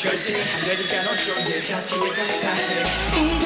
절대 안 되니까 넌 존재 자체가 싸해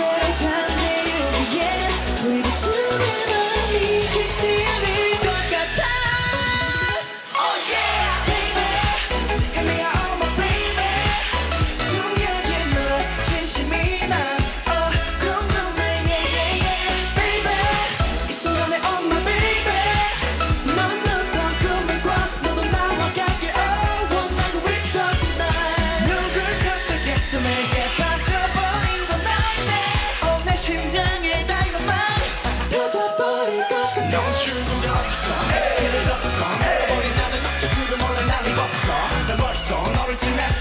Maxi, Maxi.